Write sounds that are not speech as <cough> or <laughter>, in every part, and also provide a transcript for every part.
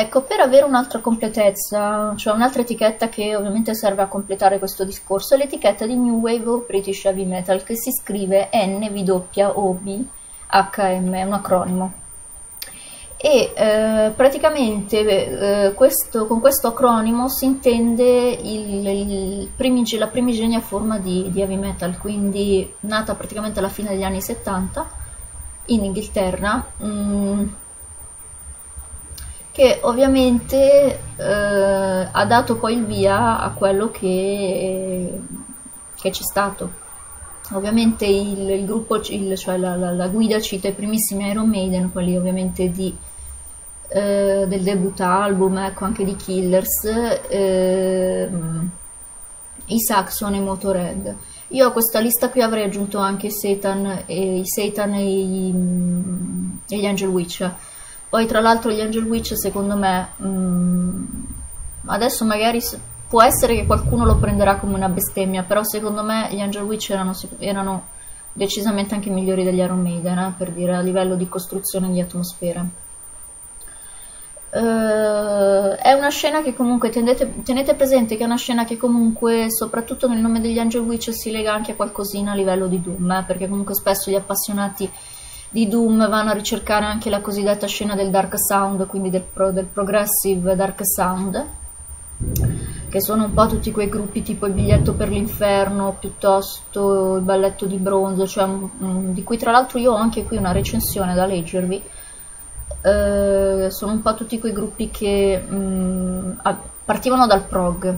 Ecco, per avere un'altra completezza, cioè un'altra etichetta che ovviamente serve a completare questo discorso, è l'etichetta di New Wave o British Heavy Metal, che si scrive NWOBHM, è un acronimo. E eh, praticamente eh, questo, con questo acronimo si intende il, il primig la primigenia forma di, di heavy metal, quindi nata praticamente alla fine degli anni 70 in Inghilterra. Mh, mm, che ovviamente eh, ha dato poi il via a quello che, che c'è stato. Ovviamente il, il gruppo, il, cioè la, la, la, guida cita i primissimi Iron Maiden, quelli ovviamente di, eh, del debut album, ecco anche di Killers, eh, i Saxon e i Motorhead. Io a questa lista qui avrei aggiunto anche Satan e, i Satan e, e gli Angel Witch poi tra l'altro gli Angel Witch secondo me mh, mm, adesso magari può essere che qualcuno lo prenderà come una bestemmia, però secondo me gli Angel Witch erano, erano decisamente anche migliori degli Iron Maiden, eh, per dire a livello di costruzione di atmosfera. Uh, è una scena che comunque tenete, tenete, presente che è una scena che comunque soprattutto nel nome degli Angel Witch si lega anche a qualcosina a livello di Doom eh, perché comunque spesso gli appassionati di Doom vanno a ricercare anche la cosiddetta scena del Dark Sound, quindi del, pro, del Progressive Dark Sound, che sono un po' tutti quei gruppi tipo il biglietto per l'inferno, piuttosto il balletto di bronzo, cioè, mh, di cui tra l'altro io ho anche qui una recensione da leggervi. Eh, sono un po' tutti quei gruppi che mh, mm, partivano dal prog,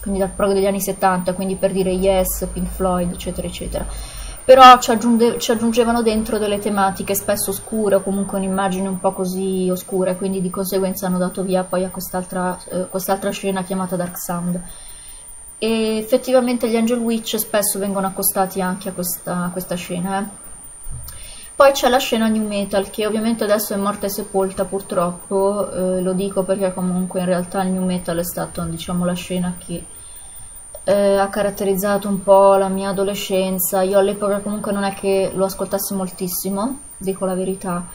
quindi dal prog degli anni 70, quindi per dire Yes, Pink Floyd, eccetera, eccetera però ci, aggiunge, ci, aggiungevano dentro delle tematiche spesso oscure o comunque un'immagine un po' così oscura e quindi di conseguenza hanno dato via poi a quest'altra, eh, quest'altra scena chiamata Dark Sound e effettivamente gli Angel Witch spesso vengono accostati anche a questa, a questa scena eh. Poi c'è la scena new metal che ovviamente adesso è morta e sepolta purtroppo, eh, lo dico perché comunque in realtà il new metal è stato diciamo, la scena che eh, ha caratterizzato un po' la mia adolescenza. Io all'epoca comunque non è che lo ascoltassi moltissimo, dico la verità,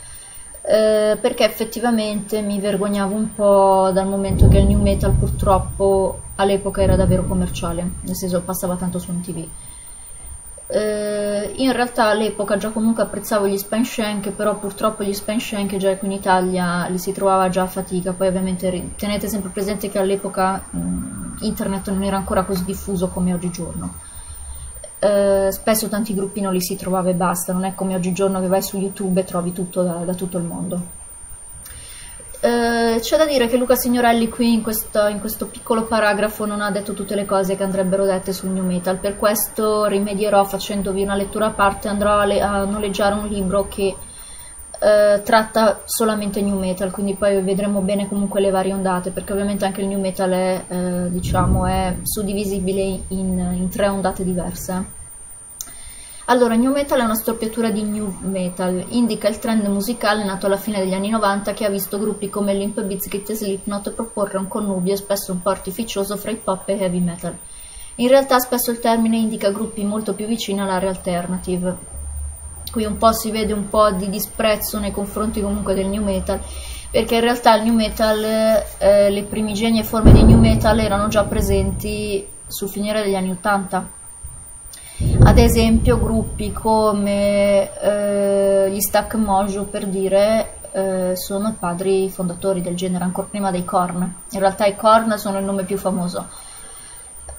eh, perché effettivamente mi vergognavo un po' dal momento che il new metal purtroppo all'epoca era davvero commerciale, nel senso passava tanto su MTV. Eh, in realtà all'epoca già comunque apprezzavo gli Spank però purtroppo gli Spank già qui in Italia li si trovava già a fatica, poi ovviamente tenete sempre presente che all'epoca internet non era ancora così diffuso come oggigiorno. Eh, spesso tanti gruppi non li si trovava e basta, non è come oggigiorno che vai su YouTube e trovi tutto da, da tutto il mondo. Eh, c'è da dire che Luca Signorelli qui in questo, in questo, piccolo paragrafo non ha detto tutte le cose che andrebbero dette sul new metal, per questo rimedierò facendovi una lettura a parte, andrò a, a noleggiare un libro che eh, tratta solamente new metal, quindi poi vedremo bene comunque le varie ondate, perché ovviamente anche il new metal è, eh, diciamo, è suddivisibile in, in, tre ondate diverse. Allora, new metal è una storpiatura di new metal, indica il trend musicale nato alla fine degli anni 90 che ha visto gruppi come Limp Bizkit e Slipknot proporre un connubio spesso un po' artificioso fra hip hop e heavy metal. In realtà spesso il termine indica gruppi molto più vicini all'area alternative. Qui un po' si vede un po' di disprezzo nei confronti comunque del new metal perché in realtà il new metal eh, le primigenie forme di new metal erano già presenti sul finire degli anni 80 ad esempio gruppi come eh, gli Stack Mojo per dire eh, sono padri fondatori del genere ancora prima dei Korn. In realtà i Korn sono il nome più famoso.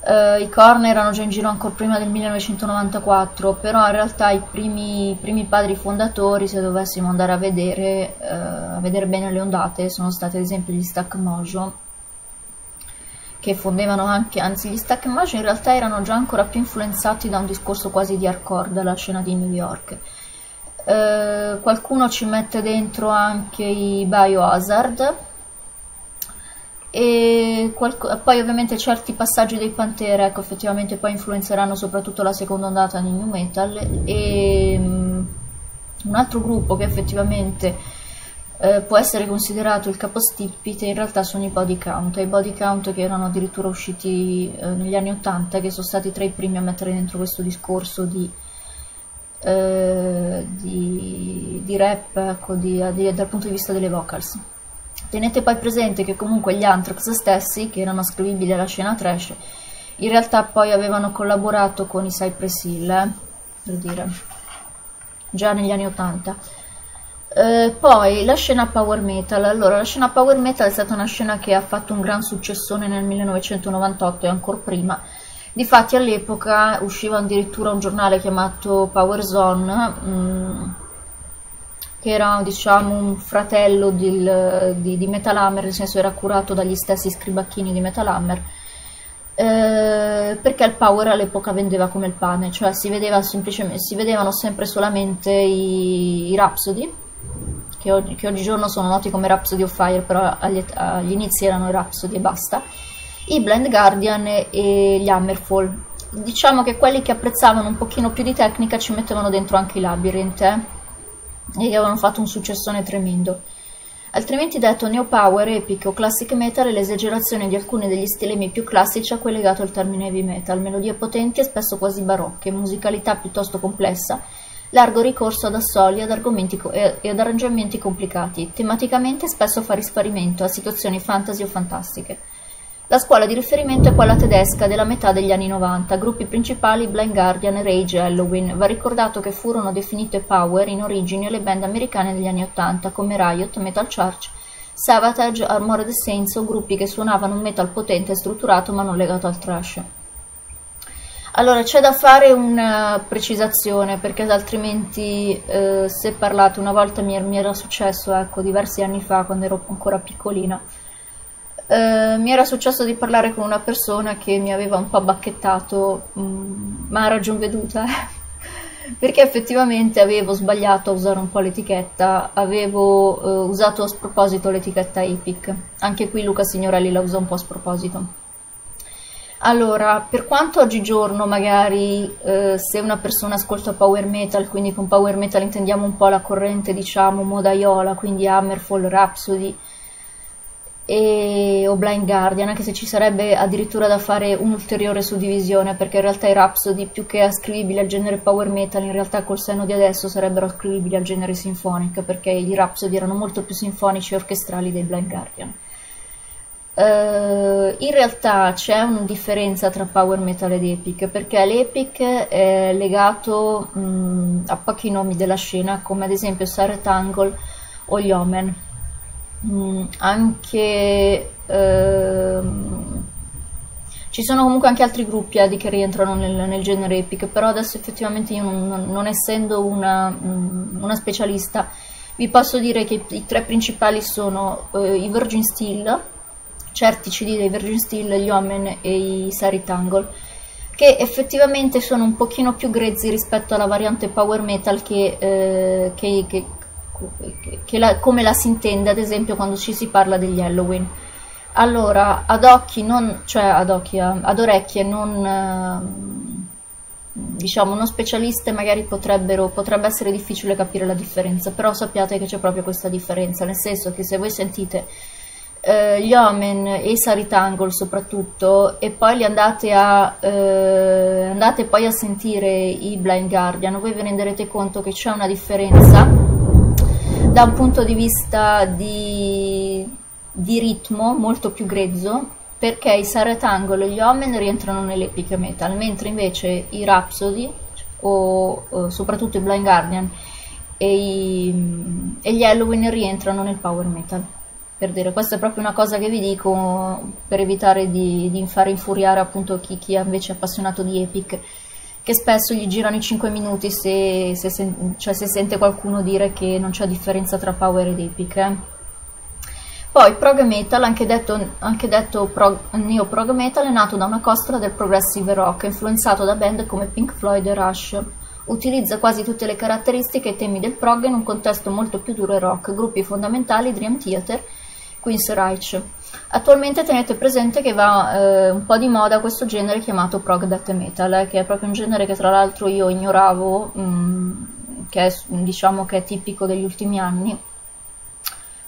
Uh, I Korn erano già in giro ancora prima del 1994, però in realtà i primi, i primi padri fondatori, se dovessimo andare a vedere, uh, a vedere bene le ondate, sono stati ad esempio gli Stack Mojo, che fondevano anche, anzi gli Stack Mojo in realtà erano già ancora più influenzati da un discorso quasi di hardcore dalla scena di New York. Uh, qualcuno ci mette dentro anche i Biohazard, e poi ovviamente certi passaggi dei Pantera ecco, effettivamente poi influenzeranno soprattutto la seconda ondata di New Metal e um, un altro gruppo che effettivamente eh, può essere considerato il capostipite in realtà sono i Body Count i Body Count che erano addirittura usciti eh, negli anni 80 che sono stati tra i primi a mettere dentro questo discorso di, eh, di, di rap ecco, di, dal punto di vista delle vocals Tenete poi presente che comunque gli Anthrax stessi, che erano ascrivibili alla scena trash, in realtà poi avevano collaborato con i Cypress Hill, eh, per dire, già negli anni 80. Eh, poi la scena power metal. Allora, la scena power metal è stata una scena che ha fatto un gran successone nel 1998 e ancora prima. Difatti all'epoca usciva addirittura un giornale chiamato Power Zone, mh, mm, che era diciamo un fratello del, di, di Metal Hammer, nel senso era curato dagli stessi scribacchini di Metal Hammer, eh, perché il Power all'epoca vendeva come il pane, cioè si, vedeva si vedevano sempre solamente i, i Rhapsody, che, oggi, che oggigiorno sono noti come Rhapsody of Fire, però agli, agli inizi erano Rhapsody e basta, i Blind Guardian e gli Hammerfall. Diciamo che quelli che apprezzavano un pochino più di tecnica ci mettevano dentro anche i Labyrinth, eh? e avevano fatto un successone tremendo. Altrimenti detto Neo Power, Epic o Classic Metal è l'esagerazione di alcuni degli stilemi più classici a cui è legato il termine heavy metal, melodie potenti e spesso quasi barocche, musicalità piuttosto complessa, largo ricorso ad assoli ad e ad arrangiamenti complicati, tematicamente spesso fa riferimento a situazioni fantasy o fantastiche. La scuola di riferimento è quella tedesca della metà degli anni 90, gruppi principali Blind Guardian, Rage e Halloween. Va ricordato che furono definite power in origine le band americane degli anni 80 come Riot, Metal Church, Savatage, Armored Saints o gruppi che suonavano un metal potente e strutturato ma non legato al trash. Allora c'è da fare una precisazione perché altrimenti eh, se parlate una volta mi, mi era successo ecco diversi anni fa quando ero ancora piccolina eh, mi era successo di parlare con una persona che mi aveva un po' bacchettato, mh, mm, ma a ragion veduta, <laughs> perché effettivamente avevo sbagliato a usare un po' l'etichetta, avevo eh, usato a sproposito l'etichetta Epic, anche qui Luca Signorelli la usa un po' a sproposito. Allora, per quanto oggigiorno magari eh, se una persona ascolta power metal, quindi con power metal intendiamo un po' la corrente diciamo modaiola, quindi Hammerfall, Rhapsody, e, o Blind Guardian, anche se ci sarebbe addirittura da fare un'ulteriore suddivisione, perché in realtà i Rhapsody, più che ascrivibili al genere power metal, in realtà col senno di adesso sarebbero ascrivibili al genere symphonic, perché i Rhapsody erano molto più sinfonici e orchestrali dei Blind Guardian. Uh, in realtà c'è una differenza tra power metal ed epic perché l'epic è legato mh, a pochi nomi della scena come ad esempio Sarah Tangle o gli Omen. Mm, anche ehm, ci sono comunque anche altri gruppi eh, che rientrano nel, nel, genere epic, però adesso effettivamente io non, non, essendo una, mm, una, specialista vi posso dire che i, i tre principali sono eh, i Virgin Steel, certi CD dei Virgin Steel, gli Omen e i Sari Tangle, che effettivamente sono un pochino più grezzi rispetto alla variante power metal che, eh, che, che la, come la si intende ad esempio quando ci si parla degli Halloween. Allora, ad occhi non, cioè ad occhi, eh, ad orecchie non, eh, diciamo, non specialiste magari potrebbero, potrebbe essere difficile capire la differenza, però sappiate che c'è proprio questa differenza, nel senso che se voi sentite eh, gli Omen e i Saritangle soprattutto e poi li andate a, eh, andate poi a sentire i Blind Guardian, voi vi renderete conto che c'è una differenza da un punto di vista di, di ritmo molto più grezzo perché i Saretangolo e gli Omen rientrano nell'epic metal mentre invece i Rhapsody o, o soprattutto i Blind Guardian e, i, e gli Halloween rientrano nel power metal per dire questa è proprio una cosa che vi dico per evitare di, di fare infuriare appunto chi, chi è invece appassionato di epic che spesso gli girano i 5 minuti se, se, se, cioè se sente qualcuno dire che non c'è differenza tra power ed epic. Eh. Poi prog metal, anche detto, anche detto prog, neo prog metal, è nato da una costola del progressive rock, influenzato da band come Pink Floyd e Rush. Utilizza quasi tutte le caratteristiche e temi del prog in un contesto molto più duro e rock, gruppi fondamentali Dream Theater, Queen's Reich. Attualmente tenete presente che va eh, un po' di moda questo genere chiamato prog death metal, eh, che è proprio un genere che tra l'altro io ignoravo, mh, mm, che è, diciamo che è tipico degli ultimi anni.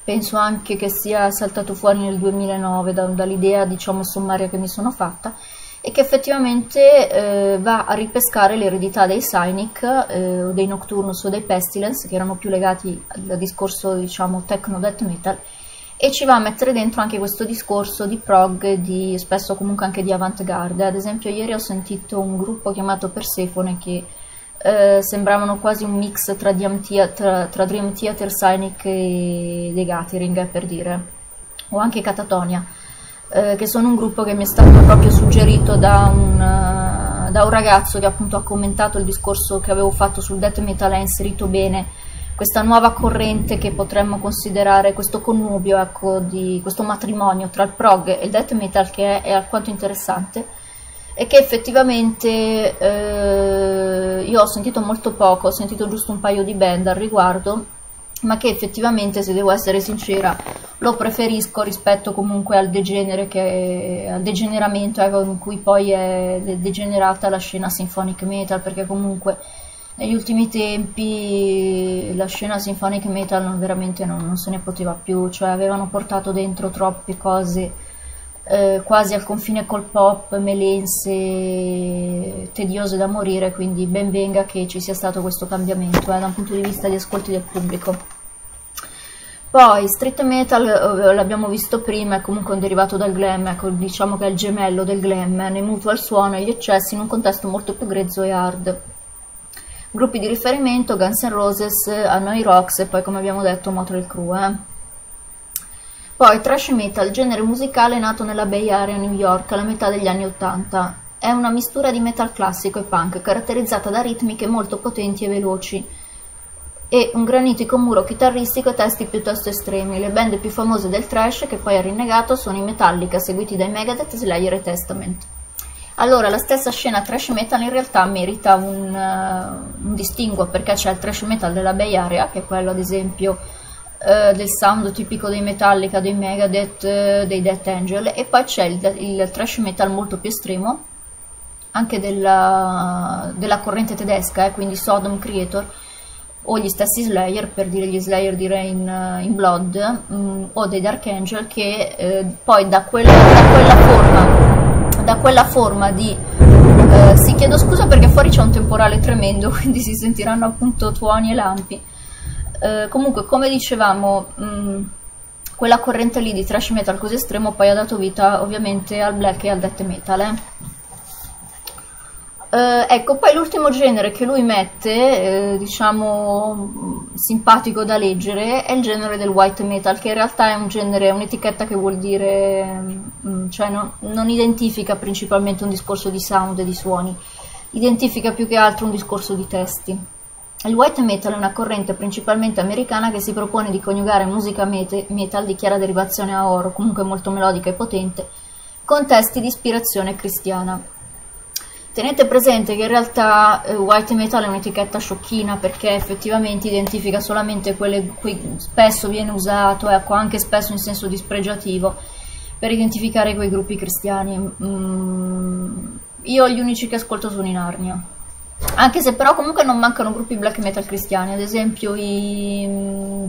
Penso anche che sia saltato fuori nel 2009 da, dall'idea diciamo sommaria che mi sono fatta e che effettivamente eh, va a ripescare l'eredità dei Cynic eh, dei Nocturnus o dei Pestilence che erano più legati al discorso diciamo techno death metal e ci va a mettere dentro anche questo discorso di prog, di, spesso comunque anche di avant-garde. Ad esempio ieri ho sentito un gruppo chiamato Persephone che eh, sembravano quasi un mix tra Theater, tra Dream Theater Cynic e The Gathering, per dire, o anche Catatonia, eh, che sono un gruppo che mi è stato proprio suggerito da un, uh, da un ragazzo che appunto ha commentato il discorso che avevo fatto sul death metal e ha inserito bene questa nuova corrente che potremmo considerare questo connubio, ecco, di questo matrimonio tra il prog e il death metal che è, è alquanto interessante e che effettivamente eh, io ho sentito molto poco, ho sentito giusto un paio di band al riguardo, ma che effettivamente, se devo essere sincera, lo preferisco rispetto comunque al degenere che, al degeneramento ecco, in cui poi è degenerata la scena symphonic metal, perché comunque negli ultimi tempi la scena symphonic metal non, veramente non, non, se ne poteva più, cioè avevano portato dentro troppe cose eh, quasi al confine col pop, melense, tediose da morire, quindi ben venga che ci sia stato questo cambiamento eh, da un punto di vista di ascolti del pubblico. Poi street metal, eh, l'abbiamo visto prima, è comunque un derivato dal glam, ecco, diciamo che è il gemello del glam, ne mutua il suono e gli eccessi in un contesto molto più grezzo e hard. Gruppi di riferimento, Guns N' Roses, Hanoi Rocks e poi come abbiamo detto Motley Crue. Eh. Poi thrash metal, genere musicale nato nella Bay Area New York alla metà degli anni Ottanta. È una mistura di metal classico e punk, caratterizzata da ritmiche molto potenti e veloci e un granitico muro chitarristico e testi piuttosto estremi. Le band più famose del thrash, che poi ha rinnegato, sono i Metallica, seguiti dai Megadeth, Slayer e Testament. Allora, la stessa scena trash metal in realtà merita un, uh, un distinguo perché c'è il trash metal della Bay Area, che è quello ad esempio uh, del sound tipico dei Metallica, dei Megadeth, uh, dei Death Angel, e poi c'è il, il trash metal molto più estremo, anche della, della corrente tedesca, eh, quindi Sodom Creator, o gli stessi Slayer, per dire gli Slayer di Rain in Blood, um, o dei Dark Angel, che eh, poi da quella, da quella forma da quella forma di eh, sì chiedo scusa perché fuori c'è un temporale tremendo <laughs> quindi si sentiranno appunto tuoni e lampi eh, comunque come dicevamo mh, mm, quella corrente lì di thrash metal così estremo poi ha dato vita ovviamente al black e al death metal eh. Uh, ecco, poi l'ultimo genere che lui mette, eh, diciamo simpatico da leggere, è il genere del white metal, che in realtà è un genere, un'etichetta che vuol dire, um, cioè no, non identifica principalmente un discorso di sound e di suoni, identifica più che altro un discorso di testi. Il white metal è una corrente principalmente americana che si propone di coniugare musica metal di chiara derivazione a oro, comunque molto melodica e potente, con testi di ispirazione cristiana. Tenete presente che in realtà eh, white metal è un'etichetta sciocchina perché effettivamente identifica solamente quelle cui spesso viene usato, ecco, anche spesso in senso dispregiativo, per identificare quei gruppi cristiani. Mm, io gli unici che ascolto sono i Narnia. Anche se però comunque non mancano gruppi black metal cristiani, ad esempio i, mm,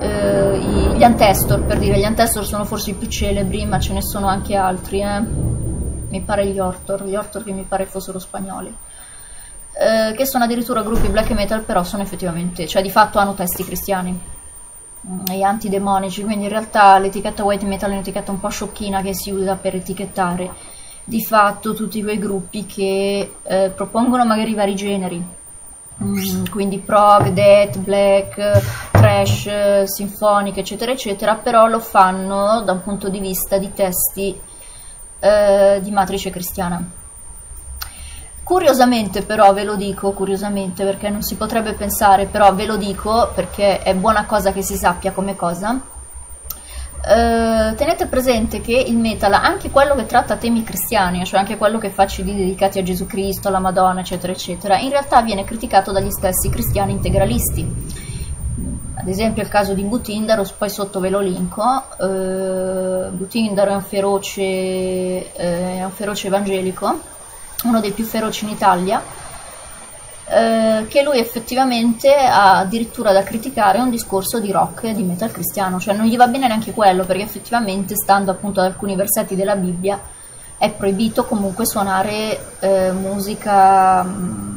eh, gli Antestor, per dire, gli Antestor sono forse i più celebri, ma ce ne sono anche altri, eh mi pare gli Hortor, gli Hortor che mi pare fossero spagnoli, eh, che sono addirittura gruppi black metal, però sono effettivamente, cioè di fatto hanno testi cristiani. Mm, e antidemonici, quindi in realtà l'etichetta white metal è un'etichetta un po' sciocchina che si usa per etichettare di fatto tutti quei gruppi che eh, propongono magari vari generi, mm, quindi prog, death, black, trash, sinfoniche, eccetera, eccetera, però lo fanno da un punto di vista di testi eh, di matrice cristiana. Curiosamente però, ve lo dico, curiosamente perché non si potrebbe pensare, però ve lo dico perché è buona cosa che si sappia come cosa, eh, tenete presente che il metal, anche quello che tratta temi cristiani, cioè anche quello che fa CD dedicati a Gesù Cristo, alla Madonna, eccetera, eccetera, in realtà viene criticato dagli stessi cristiani integralisti ad esempio il caso di Butindaro, poi sotto ve lo linko, eh, Butindaro è un, feroce, eh, è un feroce evangelico, uno dei più feroci in Italia, eh, che lui effettivamente ha addirittura da criticare un discorso di rock e di metal cristiano, cioè non gli va bene neanche quello, perché effettivamente stando appunto ad alcuni versetti della Bibbia è proibito comunque suonare eh, musica mm,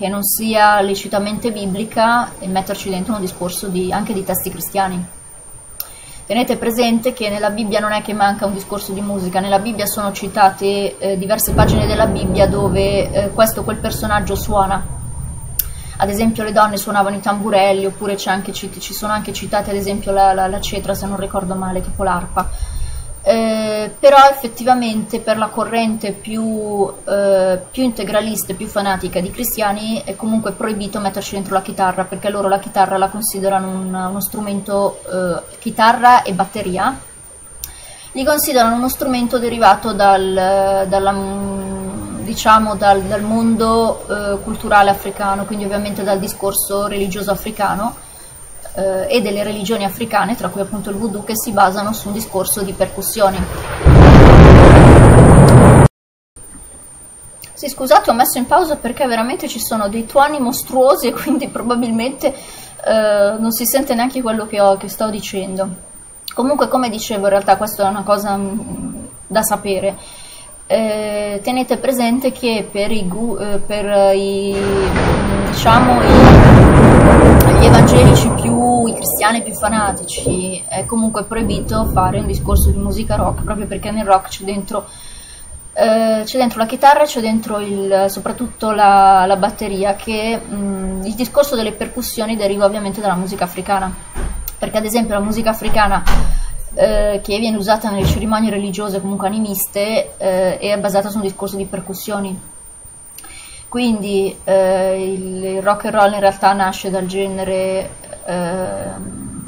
che non sia lecitamente biblica e metterci dentro un discorso di, anche di testi cristiani. Tenete presente che nella Bibbia non è che manca un discorso di musica, nella Bibbia sono citate eh, diverse pagine della Bibbia dove eh, questo o quel personaggio suona. Ad esempio le donne suonavano i tamburelli, oppure anche, ci sono anche citate ad esempio la, la, la cetra, se non ricordo male, tipo l'arpa. Eh, però effettivamente per la corrente più, eh, più integralista e più fanatica di cristiani è comunque proibito metterci dentro la chitarra perché loro la chitarra la considerano un, uno strumento, eh, chitarra e batteria, li considerano uno strumento derivato dal, dalla, diciamo, dal, dal mondo eh, culturale africano, quindi ovviamente dal discorso religioso africano eh, e delle religioni africane, tra cui appunto il voodoo, che si basano su un discorso di percussioni. Sì, scusate, ho messo in pausa perché veramente ci sono dei tuoni mostruosi e quindi probabilmente eh, non si sente neanche quello che, ho, che sto dicendo. Comunque, come dicevo, in realtà questa è una cosa mm, da sapere. Eh, tenete presente che per i, eh, per i diciamo, i, gli evangelici più, i cristiani più fanatici, è comunque proibito fare un discorso di musica rock, proprio perché nel rock c'è dentro, eh, c'è dentro la chitarra, c'è dentro il, soprattutto la, la batteria, che mh, mm, il discorso delle percussioni deriva ovviamente dalla musica africana, perché ad esempio la musica africana eh, che viene usata nelle cerimonie religiose comunque animiste eh, è basata su un discorso di percussioni quindi eh, il rock and roll in realtà nasce dal genere, eh,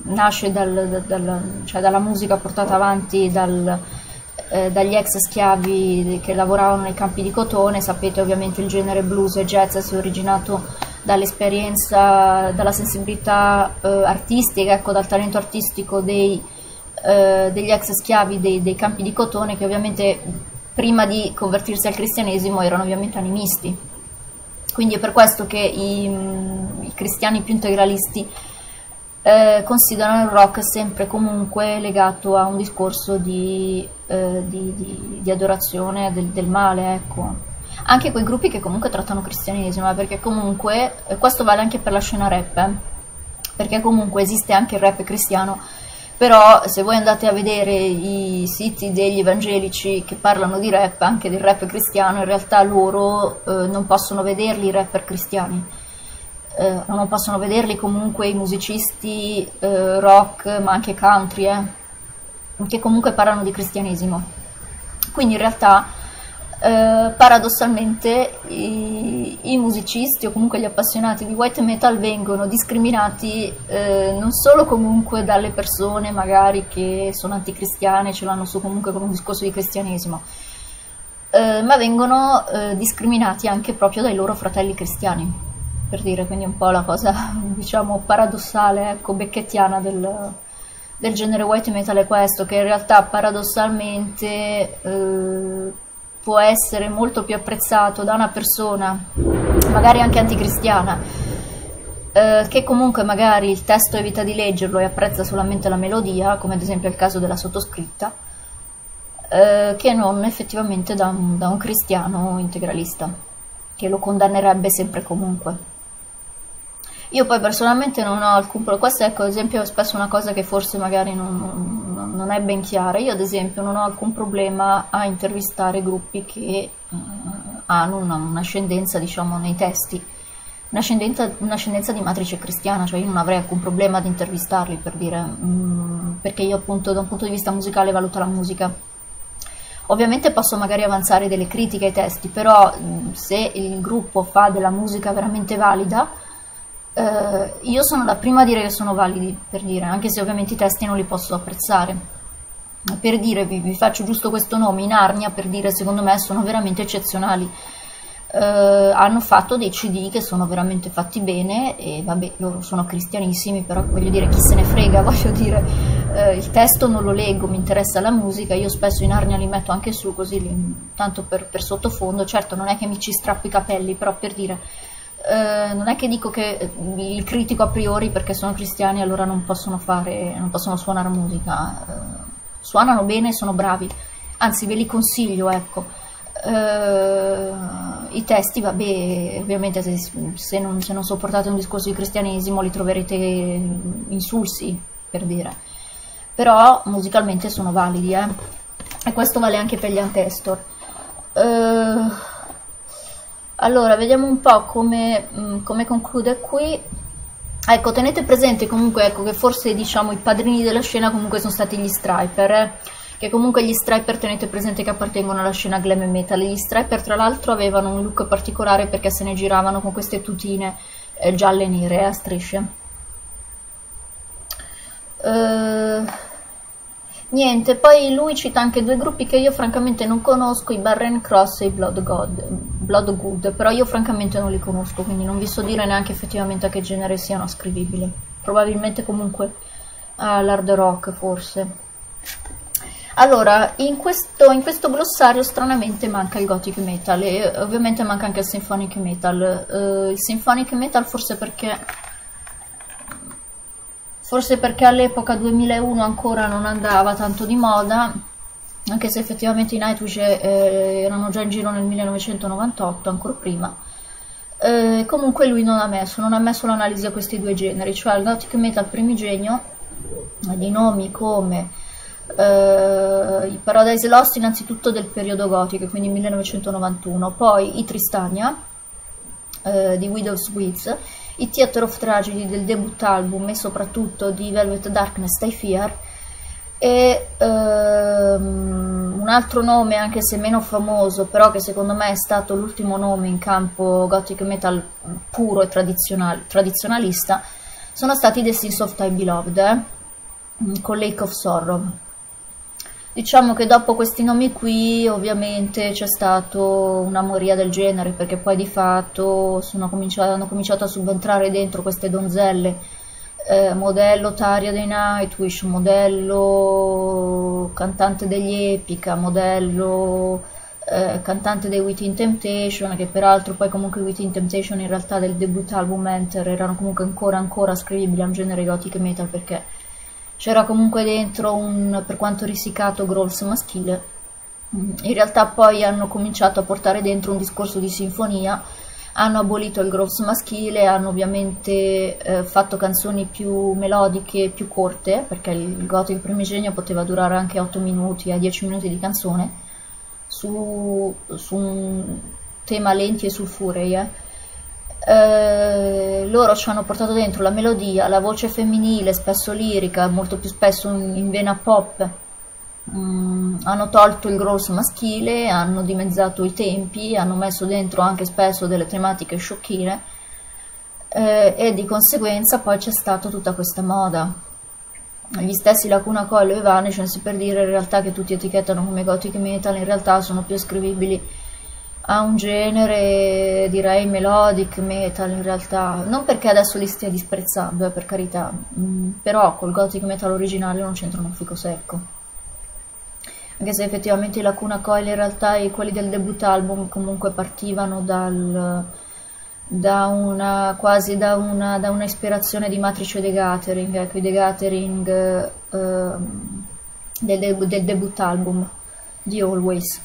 nasce dal, dal, cioè dalla musica portata avanti dal, eh, dagli ex schiavi che lavoravano nei campi di cotone. Sapete ovviamente il genere blues e jazz si è originato dall'esperienza, dalla sensibilità eh, artistica, ecco, dal talento artistico dei, eh, degli ex schiavi dei, dei campi di cotone che ovviamente prima di convertirsi al cristianesimo erano ovviamente animisti quindi è per questo che i, i cristiani più integralisti eh, considerano il rock sempre comunque legato a un discorso di, eh, di, di, di adorazione del, del, male, ecco. Anche quei gruppi che comunque trattano cristianesimo, eh, perché comunque, eh, questo vale anche per la scena rap, eh, perché comunque esiste anche il rap cristiano però se voi andate a vedere i siti degli evangelici che parlano di rap, anche del rap cristiano, in realtà loro eh, non possono vederli i rapper cristiani, eh, non possono vederli comunque i musicisti eh, rock, ma anche country, eh, che comunque parlano di cristianesimo. Quindi in realtà eh, paradossalmente i, i, musicisti o comunque gli appassionati di white metal vengono discriminati eh, non solo comunque dalle persone magari che sono anticristiane, ce l'hanno su comunque con un discorso di cristianesimo, eh, ma vengono eh, discriminati anche proprio dai loro fratelli cristiani, per dire, quindi un po' la cosa <laughs> diciamo paradossale, ecco, becchettiana del, del genere white metal è questo, che in realtà paradossalmente eh, può essere molto più apprezzato da una persona, magari anche anticristiana, eh, che comunque magari il testo evita di leggerlo e apprezza solamente la melodia, come ad esempio è il caso della sottoscritta, eh, che non effettivamente da un, da un cristiano integralista, che lo condannerebbe sempre comunque. Io poi personalmente non ho alcun problema, questa è ecco, ad esempio spesso una cosa che forse magari non, non, non, è ben chiara, io ad esempio non ho alcun problema a intervistare gruppi che uh, hanno una, un'ascendenza diciamo nei testi, un'ascendenza, di matrice cristiana, cioè io non avrei alcun problema ad intervistarli per dire, um, perché io appunto da un punto di vista musicale valuto la musica. Ovviamente posso magari avanzare delle critiche ai testi, però se il gruppo fa della musica veramente valida, eh, io sono la prima a dire che sono validi, per dire, anche se ovviamente i testi non li posso apprezzare. Per dire, vi, vi faccio giusto questo nome, in Arnia, per dire, secondo me sono veramente eccezionali. Eh, hanno fatto dei CD che sono veramente fatti bene e vabbè, loro sono cristianissimi, però voglio dire, chi se ne frega, <laughs> voglio dire, eh, il testo non lo leggo, mi interessa la musica, io spesso in Arnia li metto anche su così, tanto per, per sottofondo, certo non è che mi ci strappo i capelli, però per dire eh, non è che dico che li critico a priori perché sono cristiani e allora non possono, fare, non possono suonare musica. Eh, suonano bene, sono bravi, anzi ve li consiglio, ecco. Uh, I testi, vabbè, ovviamente se, se, non, se, non, sopportate un discorso di cristianesimo li troverete insulsi, per dire. però musicalmente sono validi, eh? e questo vale anche per gli Antestor. Uh, allora, vediamo un po' come, mm, come conclude qui. Ecco, tenete presente comunque ecco, che forse diciamo i padrini della scena comunque sono stati gli striper, eh? che comunque gli striper tenete presente che appartengono alla scena glam metal. Gli striper tra l'altro avevano un look particolare perché se ne giravano con queste tutine eh, gialle e nere a strisce. Uh, Niente, poi lui cita anche due gruppi che io francamente non conosco, i Barren Cross e i Blood, God, Blood Good, però io francamente non li conosco, quindi non vi so dire neanche effettivamente a che genere siano ascrivibili. Probabilmente comunque all'hard rock forse. Allora, in questo, in questo, glossario stranamente manca il gothic metal e ovviamente manca anche il symphonic metal. Uh, il symphonic metal forse perché forse perché all'epoca 2001 ancora non andava tanto di moda, anche se effettivamente i Nightwish eh, erano già in giro nel 1998, ancora prima. Eh, comunque lui non ha messo, non ha messo l'analisi a questi due generi, cioè il gothic metal primigenio, di nomi come eh, i Paradise Lost innanzitutto del periodo gotico, quindi 1991, poi i Tristania eh, di Widow's Weeds i Theater of Tragedy del debut album e soprattutto di Velvet Darkness I Fear e ehm, un altro nome anche se meno famoso però che secondo me è stato l'ultimo nome in campo gothic metal puro e tradizionalista sono stati The Sins of Time Beloved eh? con Lake of Sorrow Diciamo che dopo questi nomi qui ovviamente c'è stata una moria del genere perché poi di fatto cominciato, hanno cominciato a subentrare dentro queste donzelle. Eh, modello Taria dei Nightwish, modello cantante degli Epica, modello eh, cantante dei Within Temptation che peraltro poi comunque i Within Temptation in realtà del debut album Enter erano comunque ancora ancora scrivibili a un genere gothic metal perché c'era comunque dentro un, per quanto risicato, growls maschile. Mm, in realtà poi hanno cominciato a portare dentro un discorso di sinfonia, hanno abolito il growls maschile, hanno ovviamente eh, fatto canzoni più melodiche, più corte, perché il gothic primigenio poteva durare anche 8 minuti a 10 minuti di canzone, su, su un tema lenti e sulfurei. Eh eh, loro ci hanno portato dentro la melodia, la voce femminile, spesso lirica, molto più spesso in, in vena pop. Mm, hanno tolto il grosso maschile, hanno dimezzato i tempi, hanno messo dentro anche spesso delle tematiche sciocchine eh, e di conseguenza poi c'è stata tutta questa moda. Gli stessi Lacuna Coil e Evanescence per dire in realtà che tutti etichettano come gothic metal, in realtà sono più ascrivibili ha un genere direi melodic metal in realtà. Non perché adesso li stia disprezzando eh, per carità mm, però col gothic metal originale non c'entrano un fico secco. Anche se effettivamente i Lacuna Coil in realtà e quelli del debut album comunque partivano dal, da una quasi da una, da una ispirazione di Matrice The Gathering ecco i The Gathering eh, del, del debut album di Always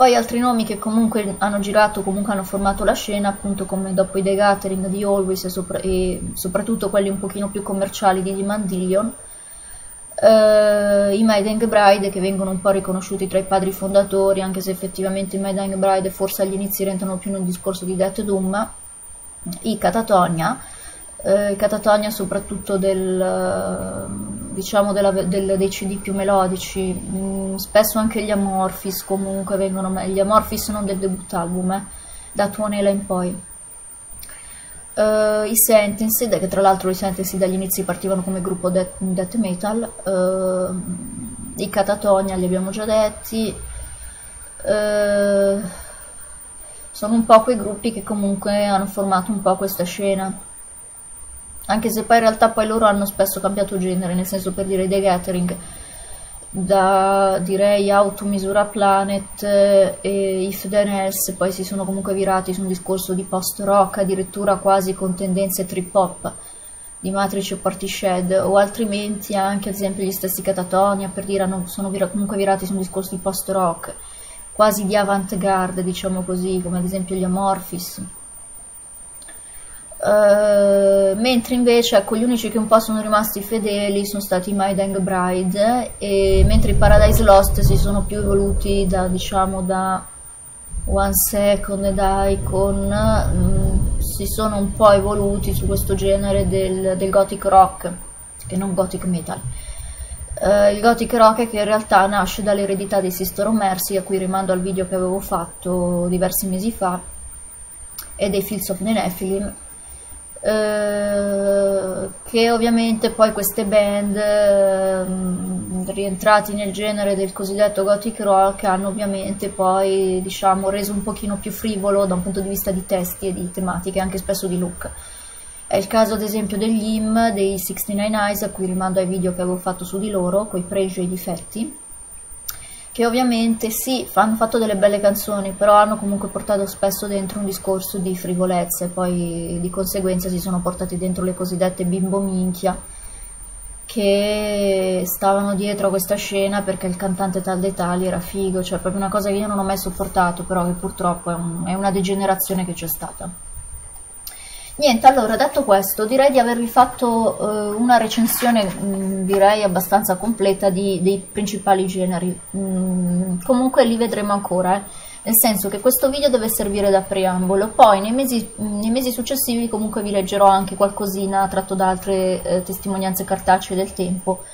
poi altri nomi che comunque hanno girato, comunque hanno formato la scena, appunto come dopo i The Gathering di Always e, sopra e soprattutto quelli un pochino più commerciali di Dimandillion, Uh, i Maiden Bride che vengono un po' riconosciuti tra i padri fondatori anche se effettivamente i Maiden Bride forse agli inizi rientrano più nel discorso di Death Doom i Catatonia eh, Catatonia soprattutto del, diciamo della, del, dei CD più melodici, mm, spesso anche gli Amorphis comunque vengono, gli Amorphis non del debut album, eh, da Tuonela in poi. Uh, I Sentence, che tra l'altro i Sentence dagli inizi partivano come gruppo death, death metal, uh, i Catatonia li abbiamo già detti, uh, sono un po' quei gruppi che comunque hanno formato un po' questa scena anche se poi in realtà poi loro hanno spesso cambiato genere, nel senso per dire The Gathering, da direi Automisura Planet eh, e If Then Else, poi si sono comunque virati su un discorso di post-rock, addirittura quasi con tendenze trip-hop di Matrix o Partished, o altrimenti anche ad esempio gli stessi Catatonia, per dire, hanno, sono vira comunque virati su un discorso di post-rock, quasi di avant-garde, diciamo così, come ad esempio gli Amorphis. Uh, mentre invece ecco, gli unici che un po' sono rimasti fedeli sono stati My Dang Bride e mentre i Paradise Lost si sono più evoluti da diciamo da One Second ed Icon mh, mm, si sono un po' evoluti su questo genere del, del gothic rock e non gothic metal. Uh, il gothic rock che in realtà nasce dall'eredità dei Sister Mercy a cui rimando al video che avevo fatto diversi mesi fa e dei Fields of the Nephilim eh, che ovviamente poi queste band eh, rientrati nel genere del cosiddetto gothic rock hanno ovviamente poi diciamo reso un pochino più frivolo da un punto di vista di testi e di tematiche anche spesso di look. È il caso ad esempio degli IM dei 69 Eyes a cui rimando ai video che avevo fatto su di loro con i pregi e i difetti che ovviamente sì, hanno fatto delle belle canzoni, però hanno comunque portato spesso dentro un discorso di frivolezza e poi di conseguenza si sono portati dentro le cosiddette bimbo minchia che stavano dietro a questa scena perché il cantante tal dei tali era figo, cioè proprio una cosa che io non ho mai sopportato, però che purtroppo è, un, è una degenerazione che c'è stata. Niente, allora detto questo, direi di avervi fatto eh, una recensione, mh, mm, direi abbastanza completa di, dei principali generi. Mm, comunque li vedremo ancora, eh. nel senso che questo video deve servire da preambolo, poi nei mesi, nei mesi successivi comunque vi leggerò anche qualcosina tratto da altre eh, testimonianze cartacee del tempo.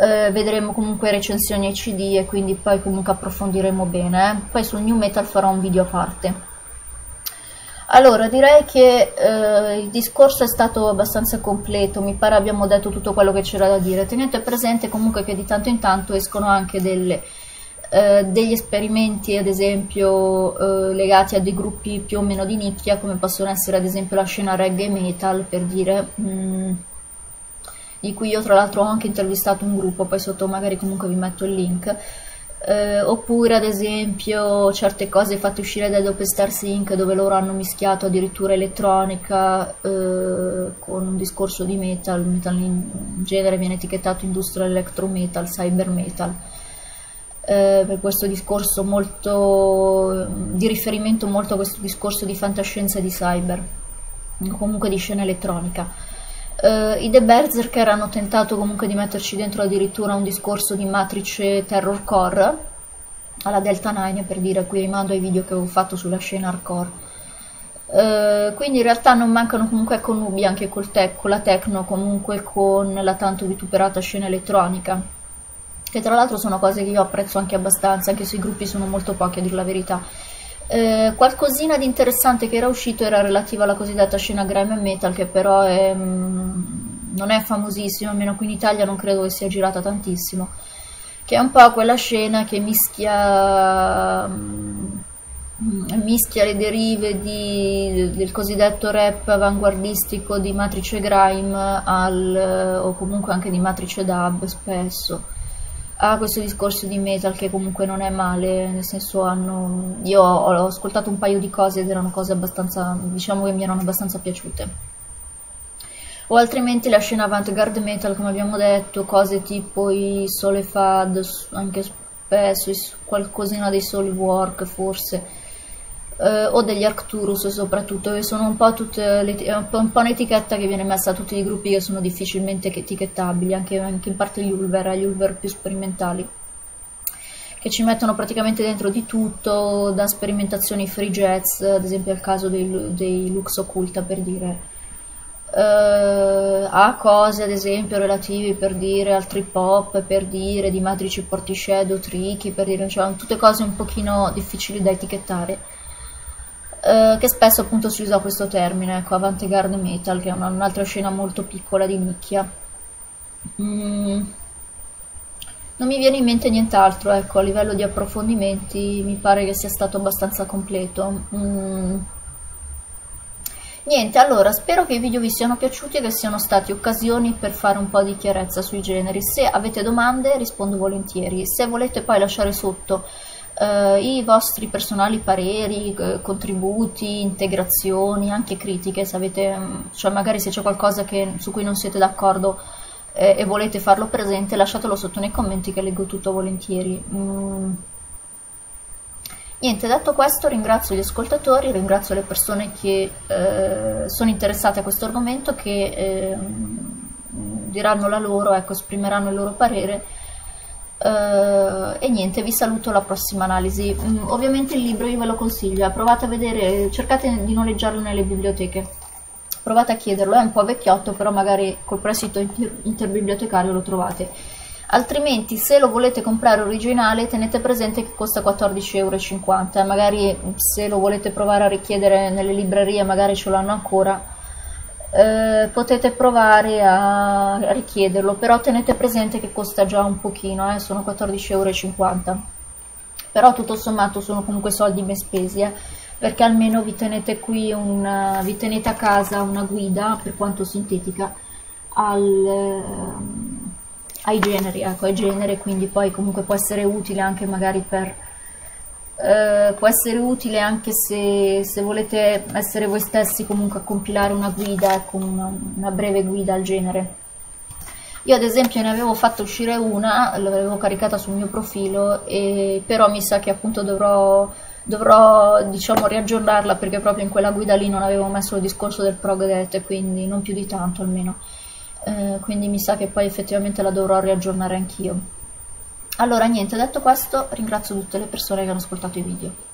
Eh, vedremo comunque recensioni ai CD e quindi poi comunque approfondiremo bene. Eh. Poi sul new metal farò un video a parte. Allora, direi che eh, il discorso è stato abbastanza completo, mi pare abbiamo detto tutto quello che c'era da dire. Tenete presente comunque che di tanto in tanto escono anche delle, eh, degli esperimenti, ad esempio, eh, legati a dei gruppi più o meno di nicchia, come possono essere ad esempio la scena reggae metal, per dire, mh, mm, di cui io tra l'altro ho anche intervistato un gruppo, poi sotto magari comunque vi metto il link eh, oppure ad esempio certe cose fatte uscire da Dope Stars Inc. dove loro hanno mischiato addirittura elettronica eh, con un discorso di metal, metal in genere viene etichettato industrial electro metal, cyber metal. Eh, per questo discorso molto di riferimento molto a questo discorso di fantascienza e di cyber, comunque di scena elettronica. Uh, I The Berserker hanno tentato comunque di metterci dentro addirittura un discorso di matrice terrorcore alla Delta 9 per dire qui rimando ai video che avevo fatto sulla scena hardcore. Uh, quindi in realtà non mancano comunque connubi anche col tech, con la techno comunque con la tanto vituperata scena elettronica che tra l'altro sono cose che io apprezzo anche abbastanza anche se i gruppi sono molto pochi a dir la verità eh, qualcosina di interessante che era uscito era relativa alla cosiddetta scena grime metal che però è, mm, non è famosissima, almeno qui in Italia non credo che sia girata tantissimo, che è un po' quella scena che mischia, mm, mischia le derive di, del cosiddetto rap avanguardistico di matrice grime al, o comunque anche di matrice dub spesso ha questo discorso di metal che comunque non è male, nel senso hanno... Io ho, ho ascoltato un paio di cose ed erano cose abbastanza, diciamo che mi erano abbastanza piaciute. O altrimenti la scena avant-garde metal, come abbiamo detto, cose tipo i Sole Fad, anche spesso, qualcosina dei Soul Work forse eh, o degli Arcturus soprattutto, che sono un po' tutte le, un po', un po' un'etichetta che viene messa a tutti i gruppi che sono difficilmente etichettabili, anche, anche in parte gli Ulver, gli Ulver più sperimentali che ci mettono praticamente dentro di tutto, da sperimentazioni free jazz, ad esempio al caso dei, dei Lux Occulta per dire, Uh, a cose ad esempio relativi per dire al trip hop, per dire di matrici portishead tricky, per dire, cioè tutte cose un pochino difficili da etichettare eh, che spesso appunto si usa questo termine, ecco, avant-garde metal, che è una, un'altra scena molto piccola di nicchia. Mm. Non mi viene in mente nient'altro, ecco, a livello di approfondimenti mi pare che sia stato abbastanza completo. Mm. Niente, allora, spero che i video vi siano piaciuti e che siano stati occasioni per fare un po' di chiarezza sui generi. Se avete domande rispondo volentieri, se volete poi lasciare sotto eh, i vostri personali pareri, eh, contributi, integrazioni, anche critiche, se avete, mm, cioè magari se c'è qualcosa che, su cui non siete d'accordo eh, e volete farlo presente, lasciatelo sotto nei commenti che leggo tutto volentieri. Mm. Niente, detto questo ringrazio gli ascoltatori, ringrazio le persone che eh, sono interessate a questo argomento, che eh, diranno la loro, ecco, esprimeranno il loro parere. Uh, e niente, vi saluto alla prossima analisi. Um, ovviamente il libro io ve lo consiglio, provate a vedere, cercate di noleggiarlo nelle biblioteche, provate a chiederlo, è un po' vecchiotto, però magari col prestito inter interbibliotecario lo trovate. Altrimenti se lo volete comprare originale tenete presente che costa 14,50 euro magari se lo volete provare a richiedere nelle librerie magari ce l'hanno ancora eh, potete provare a, richiederlo però tenete presente che costa già un pochino eh, sono 14,50 euro però tutto sommato sono comunque soldi ben spesi eh, perché almeno vi tenete una, vi tenete a casa una guida per quanto sintetica al ai generi, ecco, ai generi, quindi poi comunque può essere utile anche magari per... Eh, può essere utile anche se, se, volete essere voi stessi comunque a compilare una guida, ecco, una, una breve guida al genere. Io ad esempio ne avevo fatto uscire una, l'avevo caricata sul mio profilo, e, però mi sa che appunto dovrò, dovrò diciamo riaggiornarla perché proprio in quella guida lì non avevo messo il discorso del progredet, quindi non più di tanto almeno eh, quindi mi sa che poi effettivamente la dovrò riaggiornare anch'io. Allora niente, detto questo ringrazio tutte le persone che hanno ascoltato i video.